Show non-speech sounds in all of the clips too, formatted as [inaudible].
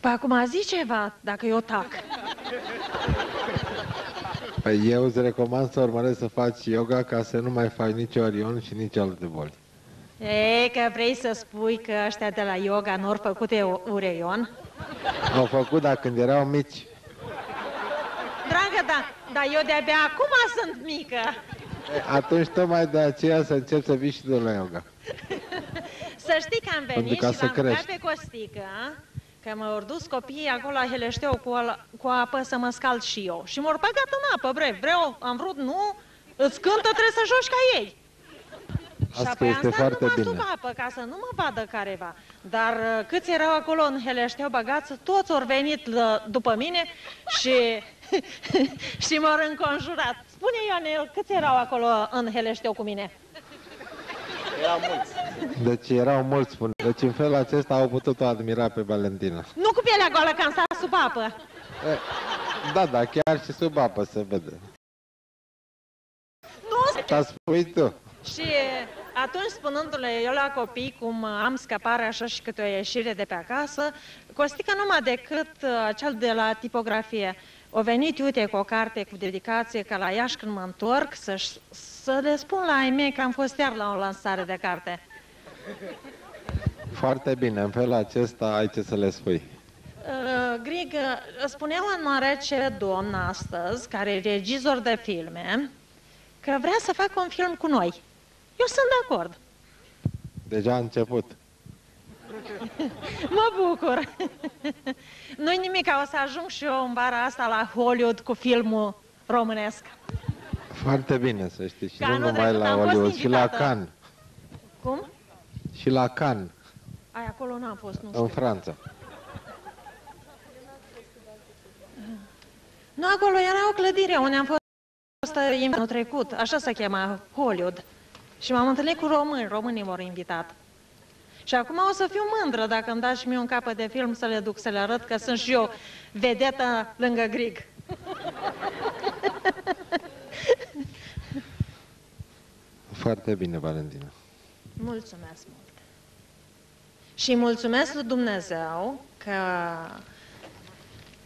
Păi acum zi ceva, dacă eu tac. Păi eu îți recomand să urmăresc să faci yoga ca să nu mai faci nici orion și nici alte boli. E, că vrei să spui că ăștia de la yoga nu au făcut eu ureion? Au făcut, dar când erau mici. Dragă, da, dar eu de-abia acum sunt mică. Atunci tocmai de aceea să încep să vii și de la yoga. Să știi că am venit ca și să v-am rugat crești. pe Costică că m-au dus copiii acolo la Heleșteu cu, al- cu apă să mă scald și eu. Și m-au băgat în apă, bre, vreau, am vrut, nu, îți cântă, trebuie să joci ca ei. și Asta apoi este am stat foarte numai bine. sub apă, ca să nu mă vadă careva. Dar uh, câți erau acolo în Heleșteu băgați, toți au venit lă- după mine și, [laughs] și m-au înconjurat. Spune, Ionel, câți erau acolo în Heleșteu cu mine? Deci erau mulți, spun. Deci în felul acesta au putut-o admira pe Valentina. Nu cu pielea goală, că am stat sub apă. E, da, da, chiar și sub apă se vede. Nu Dar spui tu. Și atunci, spunându-le eu la copii cum am scăpare așa și câte o ieșire de pe acasă, Costică numai decât uh, cel de la tipografie. O venit, uite, cu o carte cu dedicație, că la Iași când mă întorc, să, să le spun la ai mei că am fost iar la o lansare de carte. Foarte bine, în felul acesta ai ce să le spui. Uh, Grig, uh, spunea un mare domn astăzi, care e regizor de filme, că vrea să facă un film cu noi. Eu sunt de acord. Deja a început. [laughs] Mă bucur. [laughs] Nu-i nimic, o să ajung și eu în vara asta la Hollywood cu filmul românesc. Foarte bine, să știi. Și Ca nu anul numai trecut la am fost Hollywood, și la invitată. Cannes. Cum? Și la Cannes, Ai, acolo n-am fost, nu în știu. Franța. [laughs] Nu, acolo era o clădire unde am fost uh, anul trecut, așa se chema Hollywood. Și m-am întâlnit cu români, românii m-au invitat. Și acum o să fiu mândră dacă îmi dați și mie un capăt de film să le duc, să le arăt că sunt și eu vedetă lângă Grig. [laughs] Foarte bine, Valentina. Mulțumesc mult! Și mulțumesc lui Dumnezeu că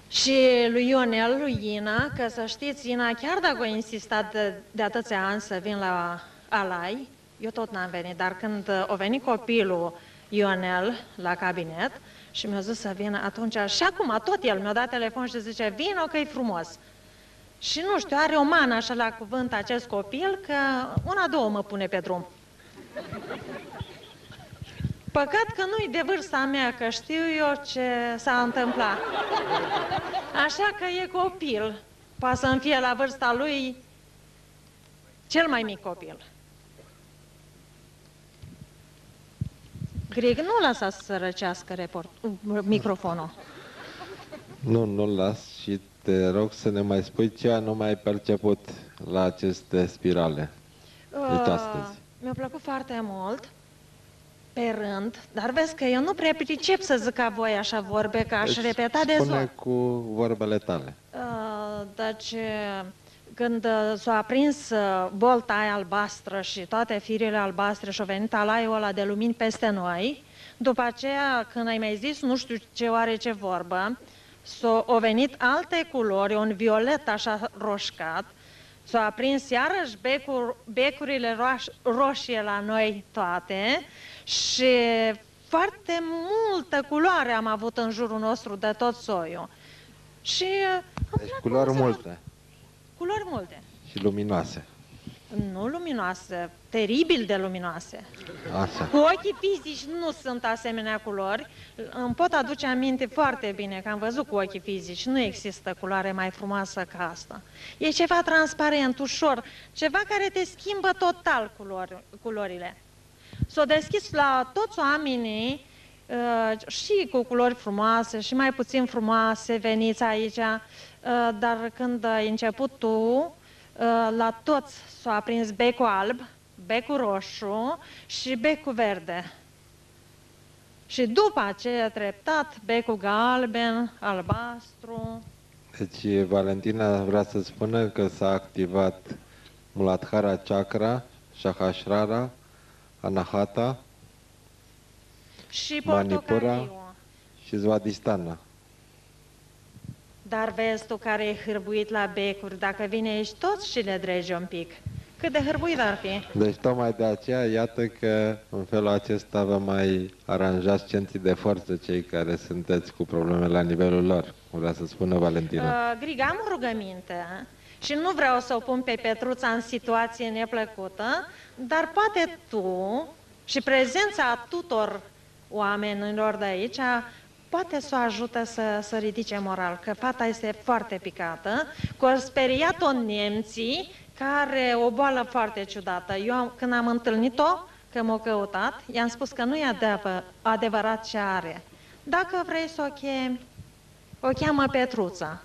și lui Ionel, lui Ina, că să știți, Ina, chiar dacă a insistat de, de atâția ani să vin la Alai, eu tot n-am venit, dar când a venit copilul Ionel la cabinet și mi-a zis să vină atunci, și acum tot el mi-a dat telefon și zice, vino că e frumos. Și nu știu, are o mană așa la cuvânt acest copil că una, două mă pune pe drum. Păcat că nu-i de vârsta mea, că știu eu ce s-a întâmplat. Așa că e copil. Poate să-mi fie la vârsta lui cel mai mic copil. Grig, nu lăsa să răcească report, microfonul. Nu, nu las și te rog să ne mai spui ce anume ai perceput la aceste spirale. Deci astăzi. Uh, Mi-a plăcut foarte mult, pe rând, dar vezi că eu nu prea pricep să zic ca voi așa vorbe, că aș Deci repeta de Spune zor. cu vorbele tale. Uh, Deci, când uh, s-a aprins uh, bolta aia albastră și toate firele albastre și-a venit alaiul ăla de lumini peste noi, după aceea, când ai mai zis, nu știu ce oare ce vorbă, s-au au venit alte culori, un violet așa roșcat, s-au aprins iarăși becur, becurile roș- roșie la noi toate și foarte multă culoare am avut în jurul nostru de tot soiul. Și uh, am Deci plecat culori să- multe Culori multe. și luminoase. Nu luminoase, teribil de luminoase. Așa. Cu ochii fizici nu sunt asemenea culori. Îmi pot aduce aminte foarte bine că am văzut cu ochii fizici. Nu există culoare mai frumoasă ca asta. E ceva transparent, ușor, ceva care te schimbă total culori, culorile. S-o deschis la toți oamenii uh, și cu culori frumoase și mai puțin frumoase, veniți aici, uh, dar când ai început tu, uh, la toți s-a aprins becul alb, becul roșu și becul verde. Și după aceea, treptat, becul galben, albastru. Deci Valentina vrea să spună că s-a activat Muladhara Chakra, Shahasrara, Anahata Și Manipura. portocaliu. și Svadhisthana. Dar vezi tu care e hârbuit la becuri, dacă vine aici toți și le dregi un pic. Cât de hârbuit ar fi? Deci tocmai de aceea, iată că în felul acesta vă mai aranjați centrii de forță cei care sunteți cu probleme la nivelul lor, vrea să spună Valentina. Uh, Grig, am o rugăminte și nu vreau să o pun pe Petruța în situație neplăcută, dar poate tu și prezența tuturor oamenilor de aici poate să o ajute să, să ridice moral, că fata este foarte picată, că au speriat-o nemții, care o boală foarte ciudată. Eu, când am întâlnit-o, că m-a căutat, i-am spus că nu e adevăr, adevărat ce are. Dacă vrei să o chemi, o cheamă Petruța.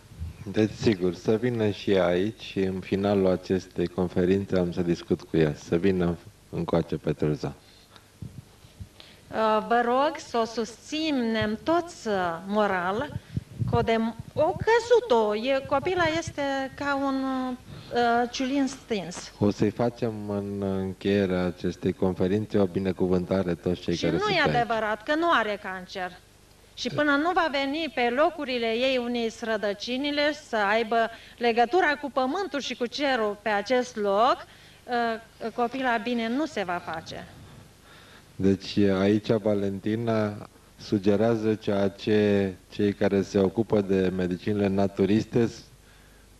Deci, sigur, să vină și ea aici și în finalul acestei conferințe am să discut cu ea. Să vină încoace Petruța. Uh, vă rog să o susținem toți uh, moral, că de, o căzut-o, e, copila este ca un uh, ciulin stins. O să-i facem în încheierea acestei conferințe o binecuvântare toți cei și care nu sunt e aici. adevărat că nu are cancer. Și până nu va veni pe locurile ei unei rădăcinile să aibă legătura cu pământul și cu cerul pe acest loc, uh, copila bine nu se va face. Deci aici Valentina sugerează ceea ce cei care se ocupă de medicinile naturiste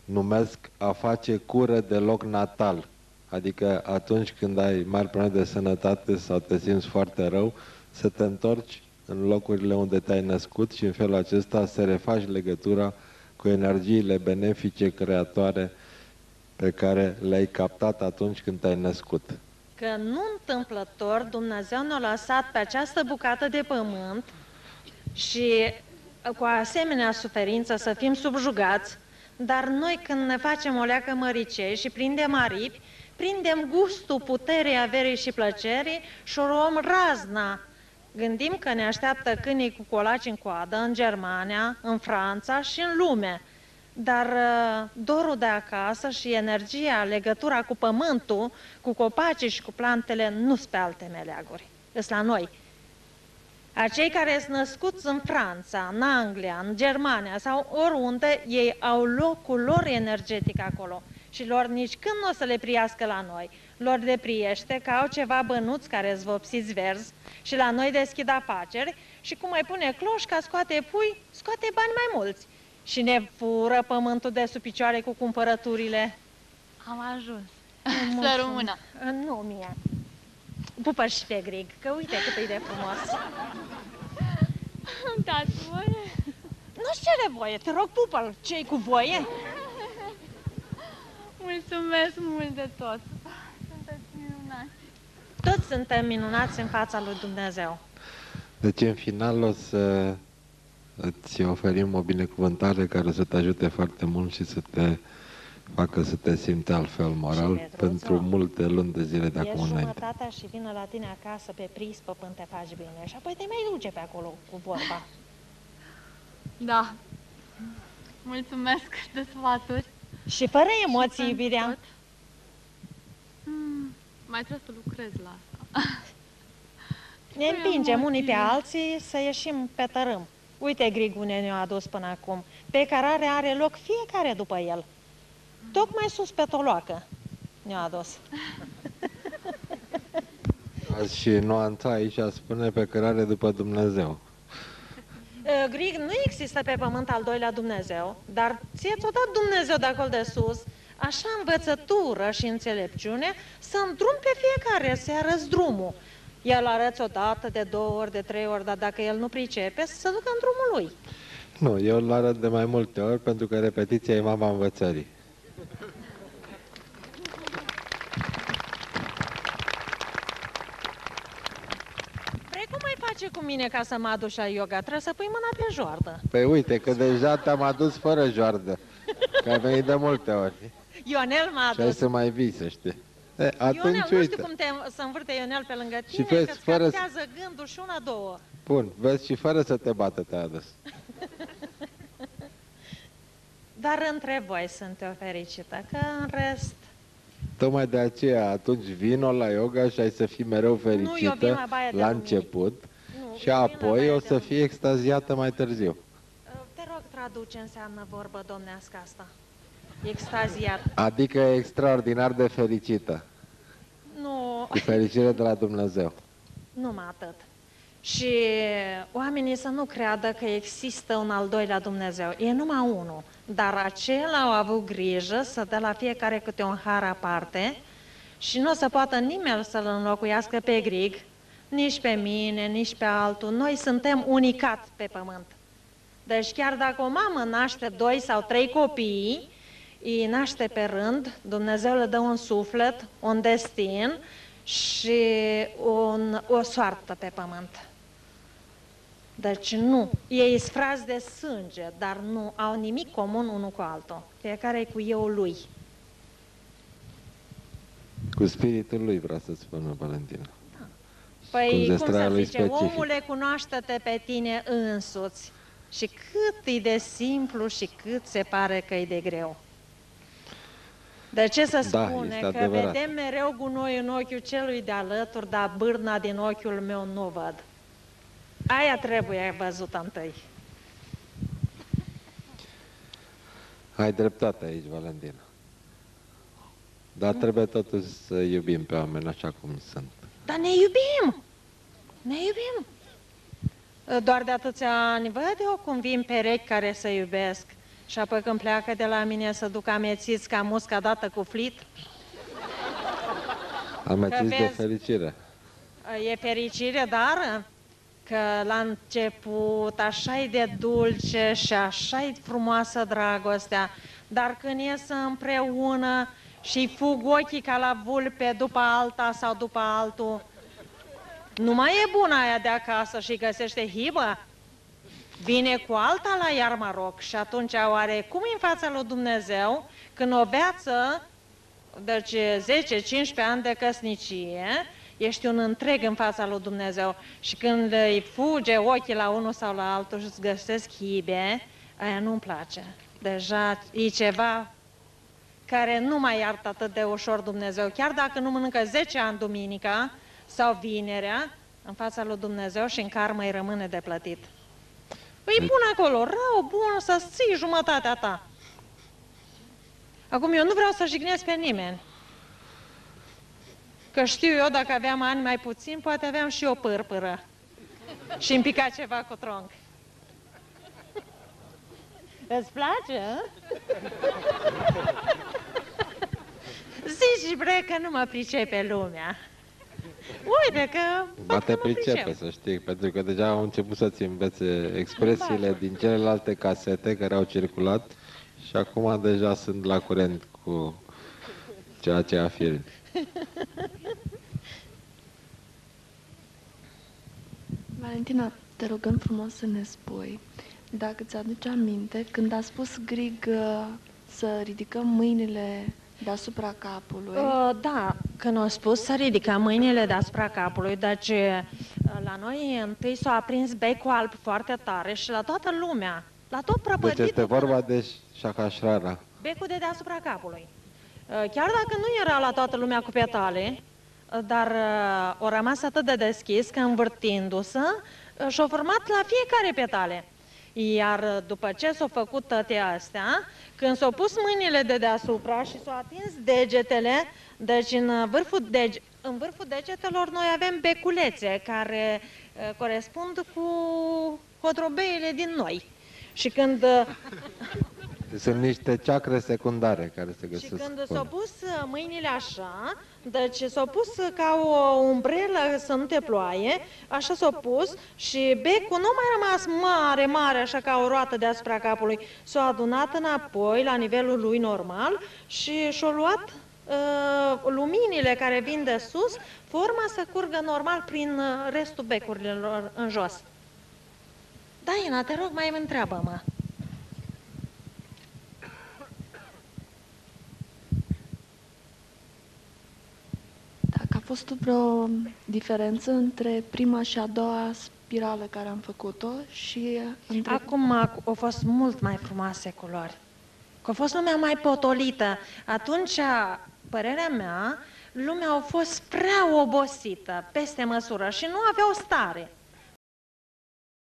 numesc a face cură de loc natal. Adică atunci când ai mari probleme de sănătate sau te simți foarte rău, să te întorci în locurile unde te-ai născut și în felul acesta să refaci legătura cu energiile benefice, creatoare pe care le-ai captat atunci când te-ai născut că nu întâmplător Dumnezeu ne-a lăsat pe această bucată de pământ și cu asemenea suferință să fim subjugați, dar noi când ne facem o leacă măricei și prindem aripi, prindem gustul puterii, averii și plăcerii și o luăm razna. Gândim că ne așteaptă câinii cu colaci în coadă în Germania, în Franța și în lume. Dar uh, dorul de acasă și energia, legătura cu pământul, cu copacii și cu plantele, nu sunt pe alte meleaguri, sunt la noi. Acei care sunt născuți în Franța, în Anglia, în Germania sau oriunde, ei au locul lor energetic acolo și lor nici când nu o să le priască la noi. Lor le priește că au ceva bănuți care zvopsiți verzi și la noi deschid afaceri și cum mai pune cloșca, scoate pui, scoate bani mai mulți și ne fură pământul de sub picioare cu cumpărăturile. Am ajuns. Să rămână. Nu, mie. Pupă și pe Grig, că uite cât e de frumos. Dați voie? Nu-ți cere voie, te rog, pupă ce cu voie? Mulțumesc mult de tot. Sunteți minunați. Toți suntem minunați în fața lui Dumnezeu. Deci, în final, o să îți oferim o binecuvântare care să te ajute foarte mult și să te facă să te simți altfel moral Și, pentru multe luni de zile de acum Ieși înainte. jumătatea și vină la tine acasă pe prispă până te faci bine și apoi te mai duce pe acolo cu vorba. Da. Mulțumesc de sfaturi. Și fără emoții, pentru iubirea. tot. Mm, mai trebuie să lucrez la asta. Ne Cu împingem unii pe emoții. alții să ieșim pe tărâm. Uite Grigune ne-a adus până acum. Pe care are loc fiecare după el. Tocmai sus pe toloacă ne-a adus. Și nuanța aici spune pe cărare după Dumnezeu. Uh, Grig, nu există pe pământ al doilea Dumnezeu, dar ție ți-o dat Dumnezeu de acolo de sus, așa învățătură și înțelepciune, să îndrum pe fiecare, să-i arăți drumul. El arăți o dată, de două ori, de trei ori, dar dacă el nu pricepe, să se ducă în drumul lui. Nu, eu îl arăt de mai multe ori pentru că repetiția e mama învățării. Vrei cum mai face cu mine ca să mă aduci la yoga? Trebuie să pui mâna pe joartă. Păi uite că deja te-am adus fără joardă, că ai venit de multe ori Ionel m-a și ai adus. să mai vii, să știi. E, atunci, Ionel, nu știu uite, cum te, să învârte Ionel pe lângă Și tine, vezi, că-ți fără să- captează gândul și una, două. bun, vezi și fără să te bată te-a adus. [laughs] Dar între voi sunt eu fericită, că în rest... Tocmai de aceea, atunci vino la yoga și ai să fii mereu eu vin fericită la baia de la lumini. început Nu, și eu vin la apoi baia o de să lumini. fii extaziată mai târziu. Te rog, traduce înseamnă vorbă domnească asta? Extaziat. Adică e extraordinar de fericită, Nu, cu fericire de la Dumnezeu. numai atât. Și oamenii să nu creadă că există un al doilea Dumnezeu. E numai unul. Dar acela au avut grijă să dea la fiecare câte un har aparte și nu o să poată nimeni să-l înlocuiască pe Grig, nici pe mine, nici pe altul. Noi suntem unicați pe pământ. Deci chiar dacă o mamă naște doi sau trei copii, îi naște pe rând, Dumnezeu le dă un suflet, un destin și un, o soartă pe pământ. Deci nu, ei sunt frați de sânge, dar nu au nimic comun unul cu altul. Fiecare e cu eu lui. Cu spiritul lui, vrea să spună Valentina. Păi, cum zestrarea să lui zice, specific. omule, cunoaște-te pe tine însuți. Și cât e de simplu și cât se pare că e de greu. De ce să Da, spune este că adevărat. vedem mereu gunoi în ochiul celui de alături, dar bârna din ochiul meu nu văd. Aia trebuie văzută întâi. Ai dreptate aici, Valentina. Dar trebuie totuși să iubim pe oameni așa cum sunt. Dar ne iubim! Ne iubim! Doar de atâția ani văd eu cum vin perechi care să iubesc și apoi când pleacă de la mine să duc amețiți ca musca dată cu flit, Amețiți de vezi- fericire. e fericire, dar că la început așa e de dulce și așa e frumoasă dragostea, dar când ies împreună și fug ochii ca la vulpe după alta sau după altul, nu mai e bună aia de acasă și găsește hibă? Vine cu alta la iar Maroc și atunci oare cum e în fața lui Dumnezeu când o beață, deci 10-15 ani de căsnicie, ești un întreg în fața lui Dumnezeu și când îi fuge ochii la unul sau la altul și îți găsesc hibe, aia nu-mi place. Deja e ceva care nu mai iartă atât de ușor Dumnezeu, chiar dacă nu mănâncă 10 ani duminica sau vinerea, în fața lui Dumnezeu și în karmă îi rămâne de plătit. Îi Deci- pun acolo, rău, bun, să ții jumătatea ta. Acum eu nu vreau să jignesc pe nimeni. Că știu eu, dacă aveam ani mai puțin, poate aveam și o pârpâră. Și îmi pica ceva cu tronc. Îți place, a? Zici, bre, că nu mă pricepe lumea. Uite că... Ba văd te că mă pricepe, pricep. să știi, pentru că deja au început să-ți învețe expresiile din celelalte casete care au circulat și acum deja sunt la curent cu ceea ce afirmi. [laughs] Valentina, te rugăm frumos să ne spui dacă ți-aduce aminte când a spus Grig uh, să ridicăm mâinile deasupra capului. Uh, da, când au spus să ridică mâinile deasupra capului, deci uh, la noi întâi s-a aprins becul alb foarte tare și la toată lumea, la tot Deci prăpăditul, este vorba de șacașrara. becul de deasupra capului. Uh, Chiar dacă nu era la toată lumea cu petale, uh, dar uh, o rămas atât de deschis că învârtindu-se uh, și-a format la fiecare petale. Iar uh, după ce s-au făcut toate astea, când s-au pus mâinile de deasupra și s-au atins degetele, deci în uh, vârful, dege- în vârful degetelor noi avem beculețe care uh, corespund cu cotrobeile din noi. Și când uh, Sunt niște ceacre secundare care se și găsesc când acolo. s-au pus uh, mâinile așa, deci s-au pus uh, ca o umbrelă să nu te ploaie, așa s-au pus și becul nu mai rămas mare, mare, așa ca o roată deasupra capului. S-a adunat înapoi la nivelul lui normal și și-a luat uh, luminile care vin de sus, forma să curgă normal prin uh, restul becurilor în jos. Da, Ina, te rog, mai îmi întreabă-mă. Dacă a fost vreo diferență între prima și a doua spirală care am făcut-o și între... Acum a- au fost mult mai frumoase culori. Că a fost lumea mai potolită. Atunci, părerea mea, lumea a fost prea obosită, peste măsură și nu aveau stare.